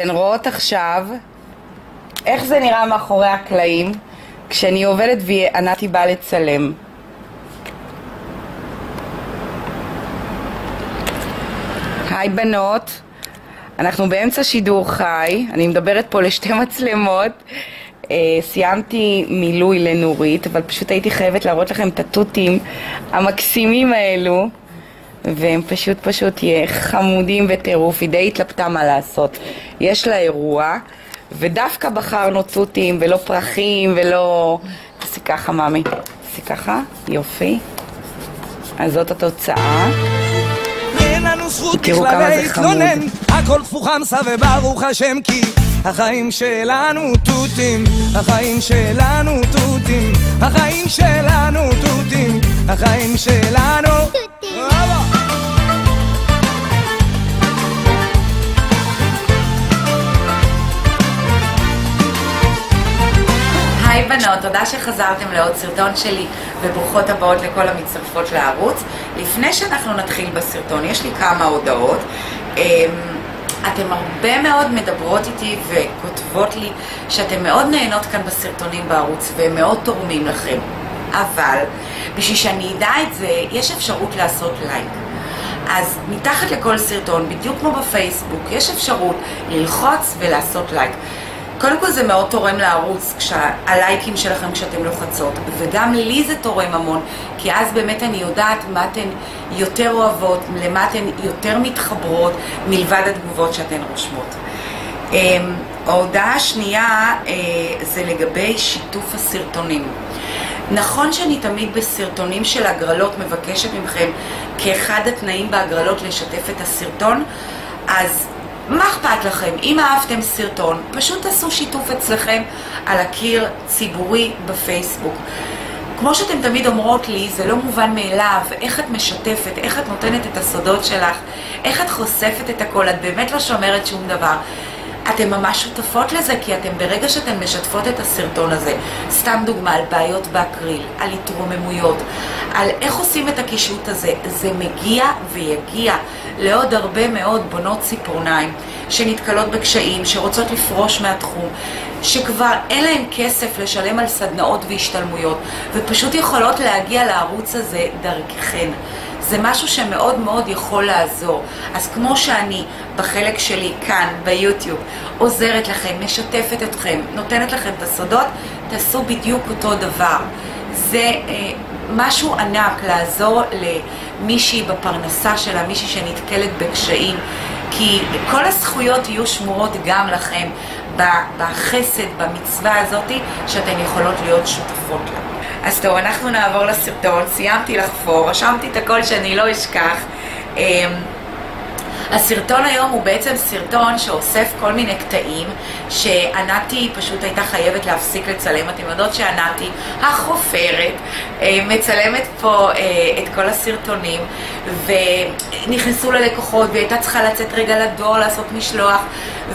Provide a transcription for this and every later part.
אתן רואות עכשיו איך זה נראה מאחורי הקלעים כשאני עובדת וענתי באה לצלם. היי בנות, אנחנו באמצע שידור חי, אני מדברת פה לשתי מצלמות. אה, סיימתי מילוי לנורית, אבל פשוט הייתי חייבת להראות לכם את התותים המקסימים האלו. והם פשוט פשוט חמודים בטירוף, היא די התלבטה מה לעשות. יש לה אירוע, ודווקא בחרנו תותים ולא פרחים ולא... תעשי ככה, ממי. תעשי ככה, יופי. אז זאת התוצאה. אין לנו זכות תראו בכלל כמה זה חמוד. להתלונן, הכל תפוחמסה וברוך השם כי החיים שלנו תותים, החיים שלנו תותים, החיים שלנו תותים, החיים שלנו תודה שחזרתם לעוד סרטון שלי וברוכות הבאות לכל המצטרפות לערוץ. לפני שאנחנו נתחיל בסרטון, יש לי כמה הודעות. אמ, אתן הרבה מאוד מדברות איתי וכותבות לי שאתן מאוד נהנות כאן בסרטונים בערוץ והם מאוד תורמים לכם. אבל בשביל שאני אדע את זה, יש אפשרות לעשות לייק. אז מתחת לכל סרטון, בדיוק כמו בפייסבוק, יש אפשרות ללחוץ ולעשות לייק. קודם כל זה מאוד תורם לערוץ, הלייקים שלכם כשאתם לוחצות, וגם לי זה תורם המון, כי אז באמת אני יודעת מה אתן יותר אוהבות, למה אתן יותר מתחברות, מלבד התגובות שאתן רושמות. אמ, ההודעה השנייה אה, זה לגבי שיתוף הסרטונים. נכון שאני תמיד בסרטונים של הגרלות מבקשת מכם כאחד התנאים בהגרלות לשתף את הסרטון, אז מה אכפת לכם? אם אהבתם סרטון, פשוט תעשו שיתוף אצלכם על הקיר ציבורי בפייסבוק. כמו שאתם תמיד אומרות לי, זה לא מובן מאליו, איך את משתפת, איך את נותנת את הסודות שלך, איך את חושפת את הכל, את באמת לא שומרת שום דבר. אתן ממש שותפות לזה, כי אתן ברגע שאתן משתפות את הסרטון הזה, סתם דוגמה על בעיות באקריל, על התרוממויות, על איך עושים את הקישוט הזה, זה מגיע ויגיע לעוד הרבה מאוד בונות ציפורניים שנתקלות בקשיים, שרוצות לפרוש מהתחום, שכבר אין להן כסף לשלם על סדנאות והשתלמויות, ופשוט יכולות להגיע לערוץ הזה דרככן. זה משהו שמאוד מאוד יכול לעזור. אז כמו שאני בחלק שלי כאן ביוטיוב עוזרת לכם, משתפת אתכם, נותנת לכם את הסודות, תעשו בדיוק אותו דבר. זה אה, משהו ענק לעזור למישהי בפרנסה שלה, מישהי שנתקלת בקשיים, כי כל הזכויות יהיו שמורות גם לכם בחסד, במצווה הזאת, שאתן יכולות להיות שותפות לה. אז טוב, אנחנו נעבור לסרטון, סיימתי לחפור, רשמתי את הכל שאני לא אשכח. הסרטון היום הוא בעצם סרטון שאוסף כל מיני קטעים שענתי פשוט הייתה חייבת להפסיק לצלם. אתם יודעות שענתי, החופרת, אה, מצלמת פה אה, את כל הסרטונים ונכנסו ללקוחות והיא הייתה צריכה לצאת רגע לדואר לעשות משלוח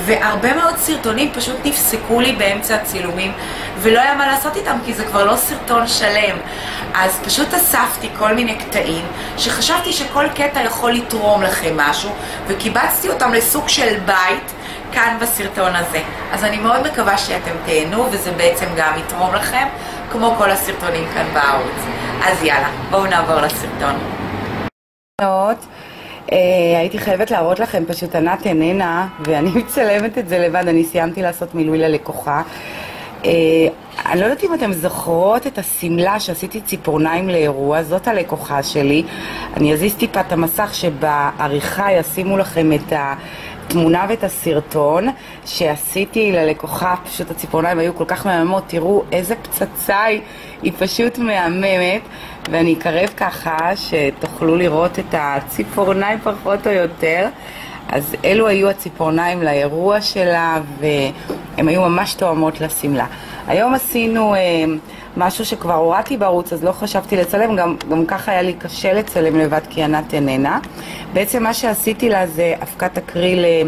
והרבה מאוד סרטונים פשוט נפסקו לי באמצע הצילומים ולא היה מה לעשות איתם כי זה כבר לא סרטון שלם. אז פשוט אספתי כל מיני קטעים שחשבתי שכל קטע יכול לתרום לכם משהו וקיבצתי אותם לסוג של בית כאן בסרטון הזה. אז אני מאוד מקווה שאתם תהנו וזה בעצם גם יתרום לכם כמו כל הסרטונים כאן בערוץ. אז יאללה, בואו נעבור לסרטון. אה, הייתי חייבת להראות לכם, פשוט ענת איננה, ואני מצלמת את זה לבד, אני סיימתי לעשות מילוי ללקוחה. אה, אני לא יודעת אם אתם זוכרות את השמלה שעשיתי ציפורניים לאירוע, זאת הלקוחה שלי. אני אזיז טיפה את המסך שבעריכה ישימו לכם את התמונה ואת הסרטון שעשיתי ללקוחה, פשוט הציפורניים היו כל כך מהממות, תראו איזה פצצה היא, היא פשוט מהממת. ואני אקרב ככה שתוכלו לראות את הציפורניים פחות או יותר. אז אלו היו הציפורניים לאירוע שלה, והן היו ממש תואמות לשמלה. היום עשינו אה, משהו שכבר הורדתי בערוץ, אז לא חשבתי לצלם, גם, גם ככה היה לי קשה לצלם לבד כי ענת איננה. בעצם מה שעשיתי לה זה אבקת אקריל אה,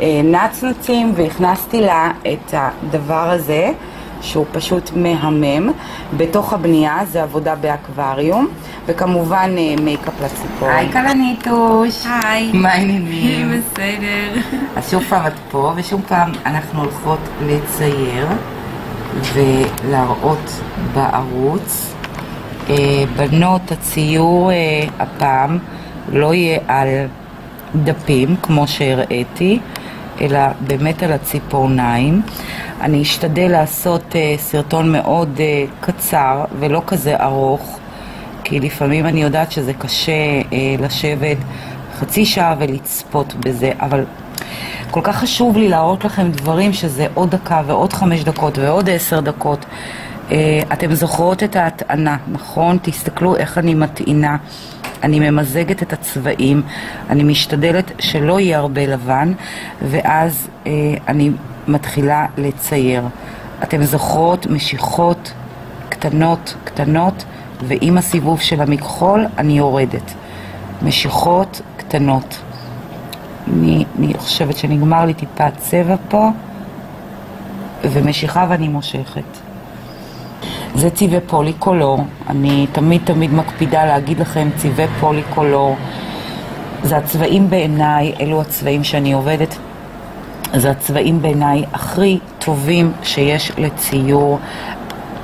אה, נצנצים, והכנסתי לה את הדבר הזה, שהוא פשוט מהמם. בתוך הבנייה זה עבודה באקווריום, וכמובן אה, מייקאפ לציפורן. היי קלניטוש. היי. מה העניינים? בסדר. אז שוב פעם את פה, ושוב פעם אנחנו הולכות לצייר ולהראות בערוץ. אה, בנות, הציור אה, הפעם לא יהיה על דפים, כמו שהראיתי, אלא באמת על הציפורניים. אני אשתדל לעשות אה, סרטון מאוד אה, קצר ולא כזה ארוך, כי לפעמים אני יודעת שזה קשה אה, לשבת חצי שעה ולצפות בזה, אבל כל כך חשוב לי להראות לכם דברים שזה עוד דקה ועוד חמש דקות ועוד עשר דקות. אה, אתם זוכרות את ההטענה, נכון? תסתכלו איך אני מטעינה. אני ממזגת את הצבעים, אני משתדלת שלא יהיה הרבה לבן, ואז אה, אני מתחילה לצייר. אתם זוכרות משיכות קטנות קטנות, ועם הסיבוב של המכחול אני יורדת. משיכות קטנות. אני, אני חושבת שנגמר לי טיפה צבע פה, ומשיכה ואני מושכת. זה צבעי פוליקולור, אני תמיד תמיד מקפידה להגיד לכם צבעי פוליקולור. זה הצבעים בעיניי, אלו הצבעים שאני עובדת, זה הצבעים בעיניי הכי טובים שיש לציור.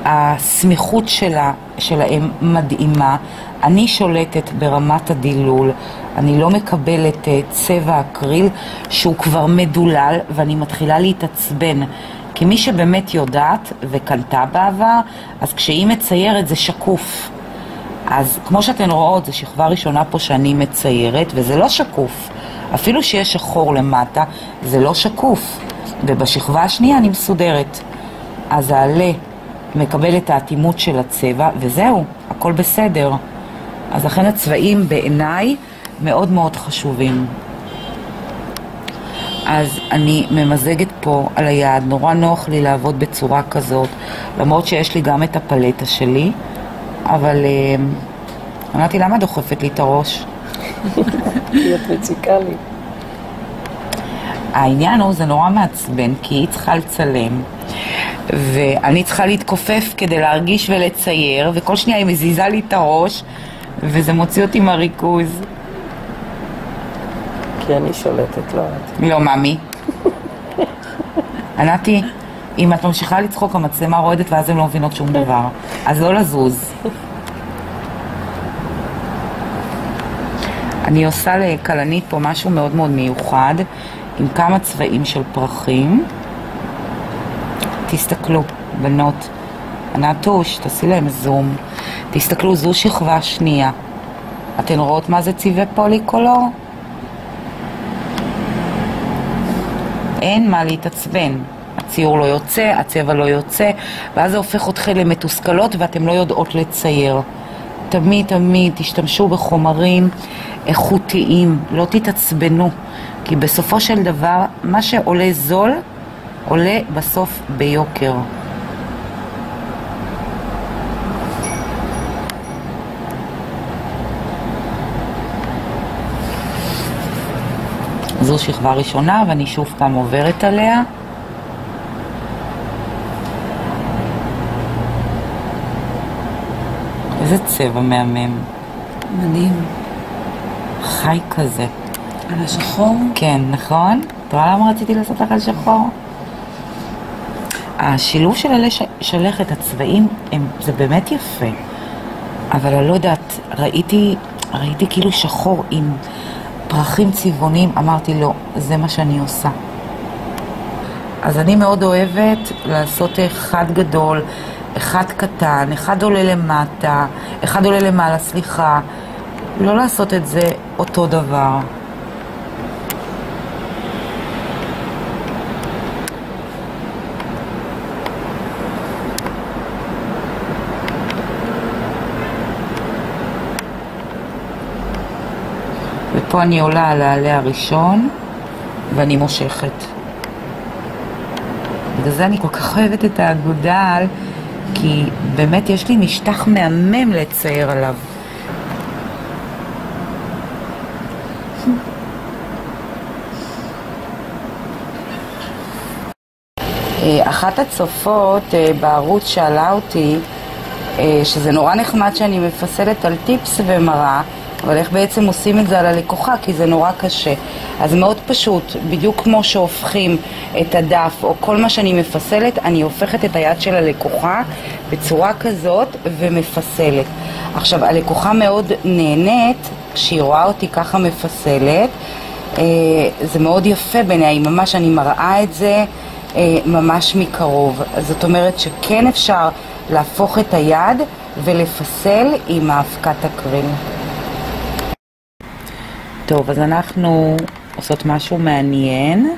הסמיכות שלה, שלהם מדהימה. אני שולטת ברמת הדילול, אני לא מקבלת uh, צבע אקריל שהוא כבר מדולל ואני מתחילה להתעצבן. כי מי שבאמת יודעת וקנתה בעבר, אז כשהיא מציירת זה שקוף. אז כמו שאתן רואות, זו שכבה ראשונה פה שאני מציירת, וזה לא שקוף. אפילו שיש שחור למטה, זה לא שקוף. ובשכבה השנייה אני מסודרת. אז העלה מקבל את האטימות של הצבע, וזהו, הכל בסדר. אז לכן הצבעים בעיניי מאוד מאוד חשובים. אז אני ממזגת פה על היד, נורא נוח לי לעבוד בצורה כזאת, למרות שיש לי גם את הפלטה שלי, אבל אה, אמרתי, למה דוחפת לי את הראש? את מציקה לי. העניין הוא, זה נורא מעצבן, כי היא צריכה לצלם, ואני צריכה להתכופף כדי להרגיש ולצייר, וכל שנייה היא מזיזה לי את הראש, וזה מוציא אותי מהריכוז. כי אני שולטת, לא את. לא, ממי. ענתי, אם את ממשיכה לצחוק, המצלמה רועדת ואז הן לא מבינות שום דבר. אז לא לזוז. אני עושה לכלנית פה משהו מאוד מאוד מיוחד, עם כמה צבעים של פרחים. תסתכלו, בנות. ענתוש, תעשי להם זום. תסתכלו, זו שכבה שנייה. אתן רואות מה זה צבעי פוליקולור? אין מה להתעצבן. הציור לא יוצא, הצבע לא יוצא, ואז זה הופך אתכם למתוסכלות ואתם לא יודעות לצייר. תמיד תמיד תשתמשו בחומרים איכותיים, לא תתעצבנו, כי בסופו של דבר מה שעולה זול עולה בסוף ביוקר. זו שכבה ראשונה ואני שוב פעם עוברת עליה. איזה צבע מהמם. מדהים. חי כזה. על השחור? כן, נכון? את רואה למה רציתי לעשות לך על שחור? השילוב של הלש... שלכת, הצבעים, הם, זה באמת יפה. אבל אני לא יודעת, ראיתי, ראיתי כאילו שחור עם פרחים צבעונים, אמרתי לא, זה מה שאני עושה. אז אני מאוד אוהבת לעשות אחד גדול, אחד קטן, אחד עולה למטה, אחד עולה למעלה, סליחה. לא לעשות את זה אותו דבר. ופה אני עולה על העלה הראשון ואני מושכת. בגלל זה אני כל כך אוהבת את האגודל, כי באמת יש לי משטח מהמם לצייר עליו. אה, אחת הצופות אה, בערוץ שאלה אותי אה, שזה נורא נחמד שאני מפסלת על טיפס ומראה, אבל איך בעצם עושים את זה על הלקוחה? כי זה נורא קשה. אז מאוד פשוט, בדיוק כמו שהופכים את הדף או כל מה שאני מפסלת, אני הופכת את היד של הלקוחה בצורה כזאת ומפסלת. עכשיו, הלקוחה מאוד נהנית כשהיא רואה אותי ככה מפסלת. אה, זה מאוד יפה בעיניי, ממש אני מראה את זה אה, ממש מקרוב. זאת אומרת שכן אפשר להפוך את היד ולפסל עם האבקת אקריל. טוב, אז אנחנו עושות משהו מעניין.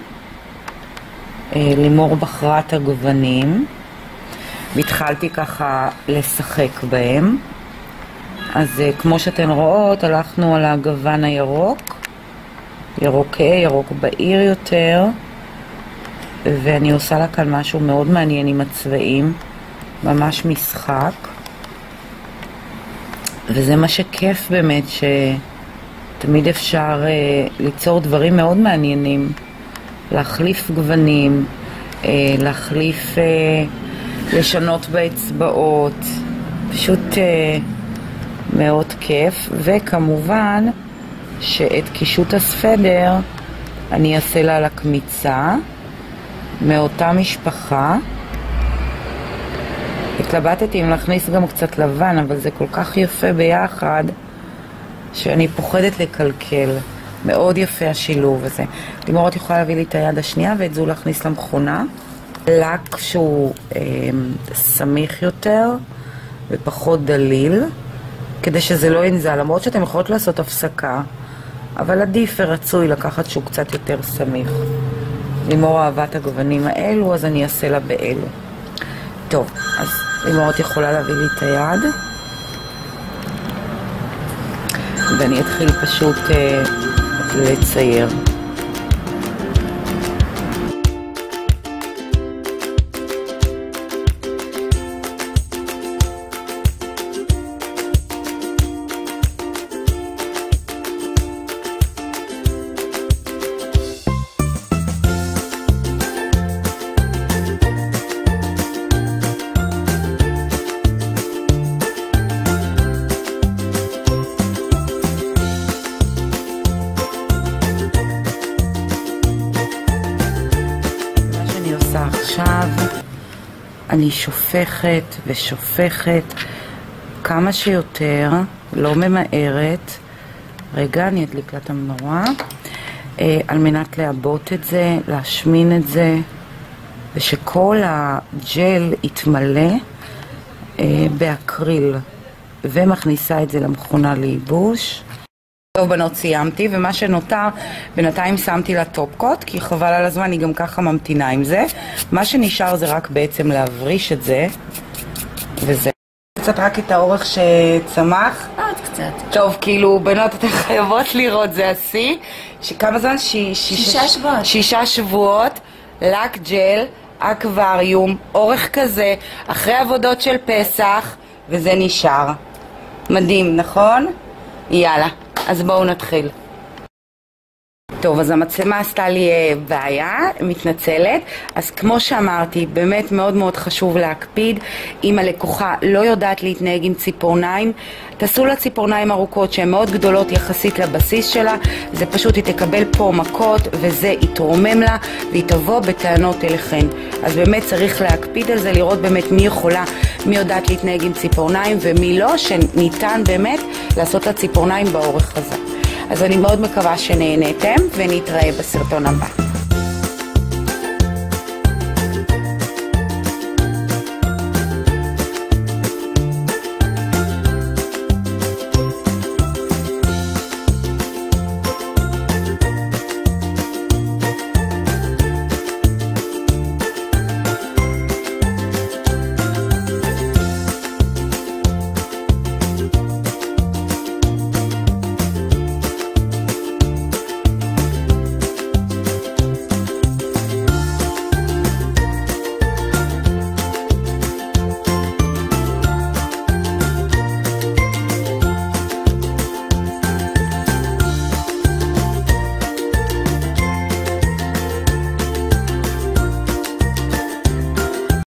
אה, לימור בחרה את הגוונים, והתחלתי ככה לשחק בהם. אז אה, כמו שאתן רואות, הלכנו על הגוון הירוק, ירוק A, ירוק בהיר יותר, ואני עושה לה כאן משהו מאוד מעניין עם הצבעים, ממש משחק. וזה מה שכיף באמת, שתמיד אפשר אה, ליצור דברים מאוד מעניינים, להחליף גוונים, אה, להחליף, אה, לשנות באצבעות, פשוט אה, מאוד כיף, וכמובן שאת קישוט הספדר אני אעשה לה על הקמיצה מאותה משפחה. התלבטתי אם להכניס גם קצת לבן, אבל זה כל כך יפה ביחד, שאני פוחדת לקלקל. מאוד יפה השילוב הזה. לימור, את יכולה להביא לי את היד השנייה ואת זו להכניס למכונה. לק שהוא אה, סמיך יותר ופחות דליל, כדי שזה לא ינזל, למרות שאתם יכולות לעשות הפסקה, אבל עדיף ורצוי לקחת שהוא קצת יותר סמיך. לימור אהבה את הגוונים האלו, אז אני אעשה לה באלו. טוב, אז לימור את יכולה להביא לי את היד. ואני אתחיל פשוט אה, לצייר. עכשיו, אני שופכת ושופכת כמה שיותר, לא ממהרת. רגע, אני אדליק לה את המנורה. אה, על מנת לעבות את זה, להשמין את זה, ושכל הג'ל יתמלא אה, באקריל, ומכניסה את זה למכונה לייבוש. טוב בנות סיימתי, ומה שנותר, בינתיים שמתי לה טופקוט, כי חבל על הזמן, היא גם ככה ממתינה עם זה. מה שנשאר זה רק בעצם להבריש את זה, וזה. קצת רק את האורך שצמח. עוד קצת. טוב, כאילו, בנות, אתן חייבות לראות, זה השיא. כמה זמן? ש- שישה שבועות. שישה שבועות, לק ג'ל, אקווריום, אורך כזה, אחרי עבודות של פסח, וזה נשאר. מדהים, נכון? יאללה, אז בואו נתחיל. טוב, אז המצלמה עשתה לי אה, בעיה, מתנצלת. אז כמו שאמרתי, באמת מאוד מאוד חשוב להקפיד. אם הלקוחה לא יודעת להתנהג עם ציפורניים, תעשו לה ציפורניים ארוכות שהן מאוד גדולות יחסית לבסיס שלה. זה פשוט, היא תקבל פה מכות וזה יתרומם לה והיא תבוא בטענות אליכן. אז באמת צריך להקפיד על זה, לראות באמת מי יכולה, מי יודעת להתנהג עם ציפורניים ומי לא, שניתן באמת לעשות לה ציפורניים באורך הזה. אז אני מאוד מקווה שנהניתם ונתראה בסרטון הבא.